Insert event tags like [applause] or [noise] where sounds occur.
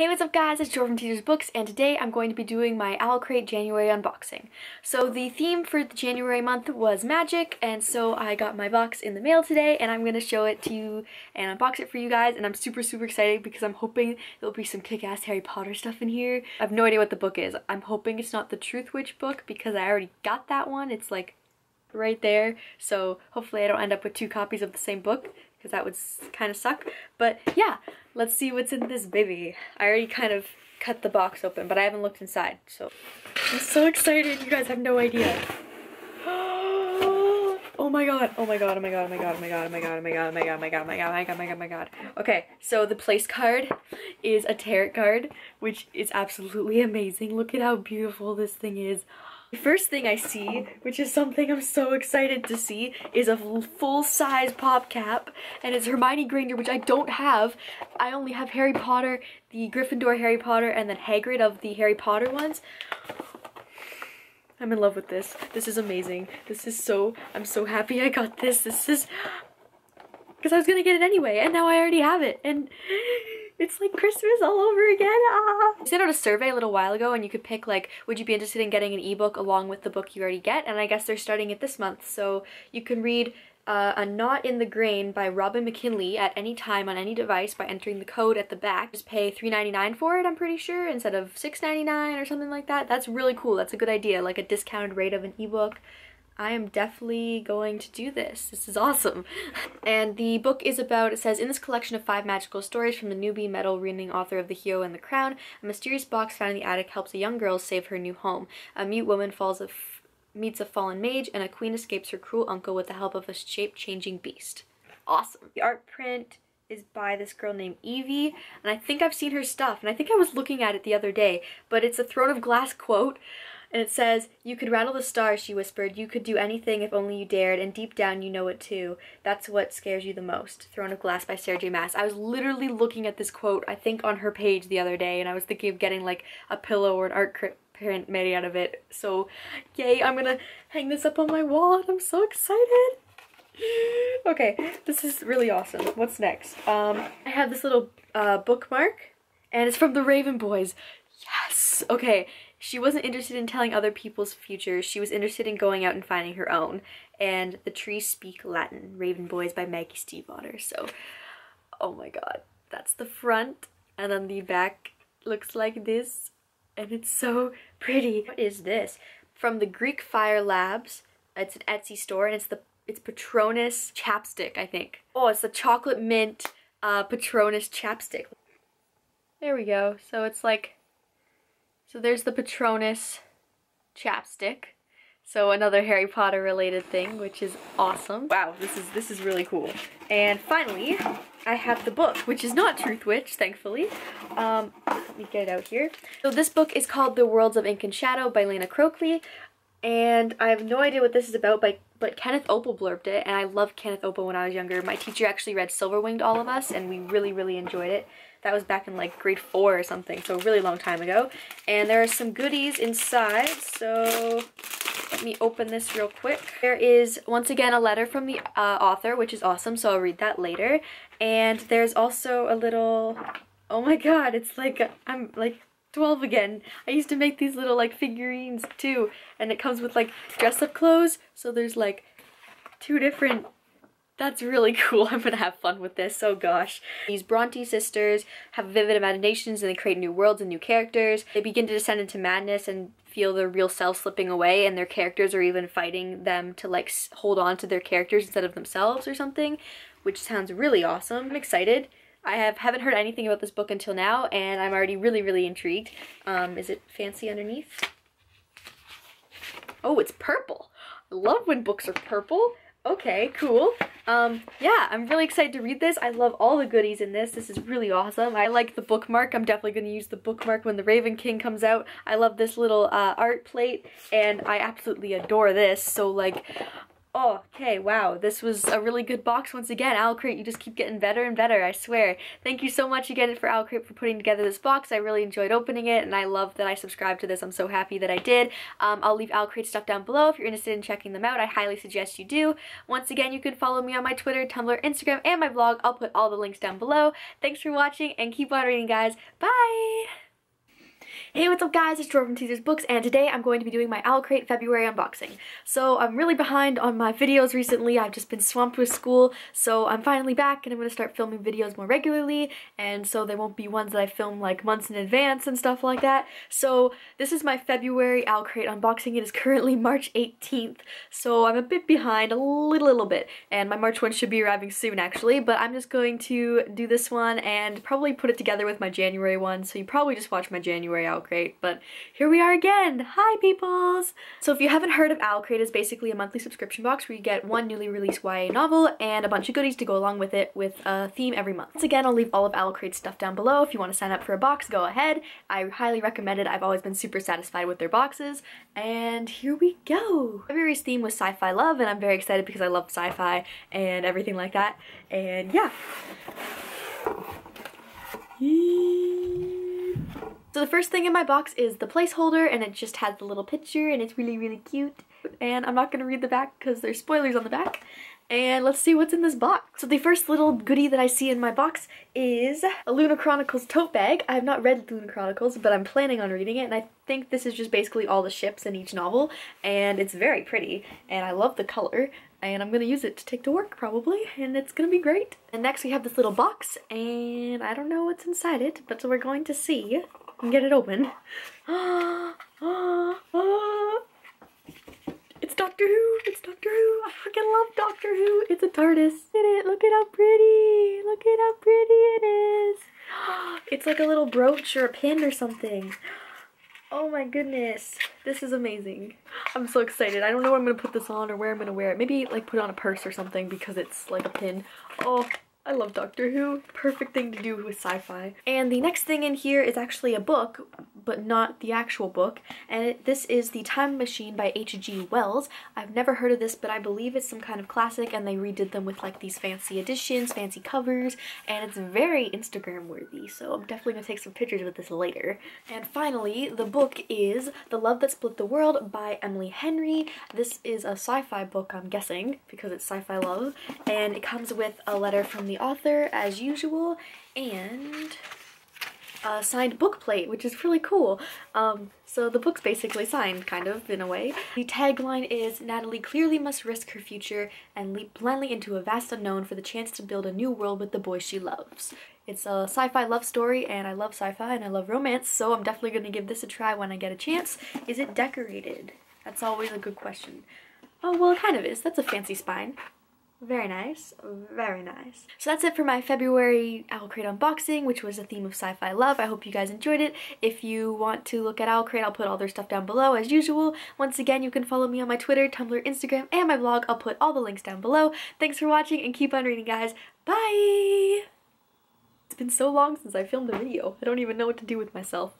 Hey, what's up guys? It's Jordan from Teasers Books and today I'm going to be doing my Owlcrate January unboxing. So the theme for the January month was magic and so I got my box in the mail today and I'm going to show it to you and unbox it for you guys and I'm super super excited because I'm hoping there'll be some kick-ass Harry Potter stuff in here. I have no idea what the book is. I'm hoping it's not the Truthwitch book because I already got that one. It's like right there so hopefully I don't end up with two copies of the same book because that would kind of suck. But yeah, let's see what's in this baby. I already kind of cut the box open, but I haven't looked inside, so I'm so excited. You guys have no idea. Oh my god, oh my god, oh my god, oh my god, oh my god, oh my god, oh my god, oh my god, oh my god, oh my god, oh my god, oh my god, oh my god. Okay, so the place card is a tarot card, which is absolutely amazing. Look at how beautiful this thing is. The first thing I see, which is something I'm so excited to see, is a full-size pop cap, and it's Hermione Granger, which I don't have. I only have Harry Potter, the Gryffindor Harry Potter, and then Hagrid of the Harry Potter ones. I'm in love with this. This is amazing. This is so, I'm so happy I got this. This is, because I was gonna get it anyway, and now I already have it, and it's like Christmas all over again. Ah. I sent out a survey a little while ago and you could pick like, would you be interested in getting an ebook along with the book you already get? And I guess they're starting it this month. So you can read uh, A Knot in the Grain by Robin McKinley at any time on any device by entering the code at the back. Just pay $3.99 for it, I'm pretty sure, instead of $6.99 or something like that. That's really cool. That's a good idea, like a discounted rate of an ebook. I am definitely going to do this. This is awesome. And the book is about, it says, in this collection of five magical stories from the Newbery Medal winning author of The Hero and the Crown, a mysterious box found in the attic helps a young girl save her new home. A mute woman falls a meets a fallen mage, and a queen escapes her cruel uncle with the help of a shape-changing beast. Awesome. The art print is by this girl named Evie, and I think I've seen her stuff, and I think I was looking at it the other day, but it's a Throne of Glass quote and it says, You could rattle the stars, she whispered. You could do anything if only you dared, and deep down you know it too. That's what scares you the most. Throne of Glass by Sarah J. Maas. I was literally looking at this quote, I think on her page the other day, and I was thinking of getting like a pillow or an art print made out of it. So, yay, I'm gonna hang this up on my wall, and I'm so excited. [laughs] okay, this is really awesome. What's next? Um, I have this little uh, bookmark, and it's from the Raven Boys. Yes! Okay, she wasn't interested in telling other people's futures. She was interested in going out and finding her own. And The Trees Speak Latin, Raven Boys by Maggie Stiefvater. So, oh my god. That's the front. And then the back looks like this. And it's so pretty. What is this? From the Geek Fire Labs. It's an Etsy store and it's the it's Patronus chapstick, I think. Oh, it's the chocolate mint uh, Patronus chapstick. There we go. So it's like so there's the Patronus chapstick. So another Harry Potter related thing, which is awesome. Wow, this is this is really cool. And finally, I have the book, which is not Truthwitch, thankfully. Um, let me get it out here. So this book is called The Worlds of Ink and Shadow by Lena Coakley. And I have no idea what this is about, but, but Kenneth Oppel blurbed it, and I loved Kenneth Oppel when I was younger. My teacher actually read Silverwinged All of Us, and we really, really enjoyed it. That was back in like grade four or something, so a really long time ago. And there are some goodies inside, so let me open this real quick. There is, once again, a letter from the uh, author, which is awesome, so I'll read that later. And there's also a little, oh my god, it's like, I'm like 12 again. I used to make these little like figurines too, and it comes with like dress up clothes, so there's like two different that's really [laughs] cool. I'm gonna have fun with this, oh gosh. These Bronte sisters have vivid imaginations and they create new worlds and new characters. They begin to descend into madness and feel their real self slipping away and their characters are even fighting them to like hold on to their characters instead of themselves or something, which sounds really awesome. I'm excited. I have haven't heard anything about this book until now and I'm already really really intrigued. Um, is it fancy underneath? Oh, it's purple. I love when books are purple. Okay, cool. Um, yeah, I'm really excited to read this. I love all the goodies in this. This is really awesome. I like the bookmark. I'm definitely going to use the bookmark when the Raven King comes out. I love this little uh, art plate, and I absolutely adore this. So, like, Oh, okay, wow. This was a really good box once again. Owlcrate, you just keep getting better and better, I swear. Thank you so much again for Owlcrate for putting together this box. I really enjoyed opening it, and I love that I subscribed to this. I'm so happy that I did. Um, I'll leave Owlcrate stuff down below if you're interested in checking them out. I highly suggest you do. Once again, you can follow me on my Twitter, Tumblr, Instagram, and my blog. I'll put all the links down below. Thanks for watching, and keep on reading, guys. Bye! Hey, what's up guys? It's Jordan from Teasers Books and today I'm going to be doing my Owlcrate February unboxing. So I'm really behind on my videos recently. I've just been swamped with school, so I'm finally back and I'm going to start filming videos more regularly and so they won't be ones that I film like months in advance and stuff like that. So this is my February Owlcrate unboxing. It is currently [laughs] March 18th, so I'm a bit behind, a little, little bit, and my March one should be arriving soon actually, but I'm just going to do this one and probably put it together with my January one, so you probably just watch my January Owlcrate Owlcrate, but here we are again. Hi, peoples! So if you haven't heard of Owlcrate, it's basically a monthly subscription box where you get one newly released YA novel and a bunch of goodies to go along with it with a theme every month. Once again, I'll leave all of Owlcrate's stuff down below. If you want to sign up for a box, go ahead. I highly recommend it. I've always been super satisfied with their boxes. And here we go! February's theme was sci-fi love, and I'm very excited because I love sci-fi and everything like that. And yeah. So the first thing in my box is the placeholder and it just has the little picture and it's really really cute. And I'm not going to read the back because there's spoilers on the back. And let's see what's in this box. So the first little goodie that I see in my box is a Lunar Chronicles tote bag. I have not read Lunar Chronicles, but I'm planning on reading it, and I think this is just basically all the ships in each novel, and it's very pretty, and I love the color, and I'm gonna use it to take to work probably, and it's gonna be great. And next we have this little box, and I don't know what's inside it, but so we're going to see and get it open. [gasps] it's Doctor Who! It's Doctor Who! I freaking love Doctor Who! It's a TARDIS. Look at it! Look at how pretty! Look at how pretty it is! [gasps] It's like a little brooch or a pin or something. [gasps] Oh my goodness. This is amazing. I'm so excited. I don't know what I'm going to put this on or where I'm going to wear it. Maybe like put it on a purse or something because it's like a pin. Oh, I love Doctor Who. Perfect thing to do with sci-fi. And the next thing in here is actually a book, but not the actual book. And it, this is The Time Machine by H.G. Wells. I've never heard of this, but I believe it's some kind of classic and they redid them with like these fancy editions, fancy covers, and it's very Instagram worthy. So I'm definitely gonna take some pictures with this later. And finally, the book is The Love That Split the World by Emily Henry. This is a sci-fi book, I'm guessing, because it's sci-fi love. And it comes with a letter from the author as usual and a signed book plate, which is really cool. Um, so the book's basically signed, kind of, in a way. The tagline is, Natalie Cleary must risk her future and leap blindly into a vast unknown for the chance to build a new world with the boy she loves. It's a sci-fi love story, and I love sci-fi and I love romance, so I'm definitely going to give this a try when I get a chance. Is it decorated? That's always a good question. Oh, well, it kind of is. That's a fancy spine. Very nice, very nice. So that's it for my February Owlcrate unboxing, which was a theme of sci-fi love. I hope you guys enjoyed it. If you want to look at Owlcrate, I'll put all their stuff down below as usual. Once again, you can follow me on my Twitter, Tumblr, Instagram, and my blog. I'll put all the links down below. Thanks for watching and keep on reading, guys. Bye! It's been so long since I filmed a video. I don't even know what to do with myself.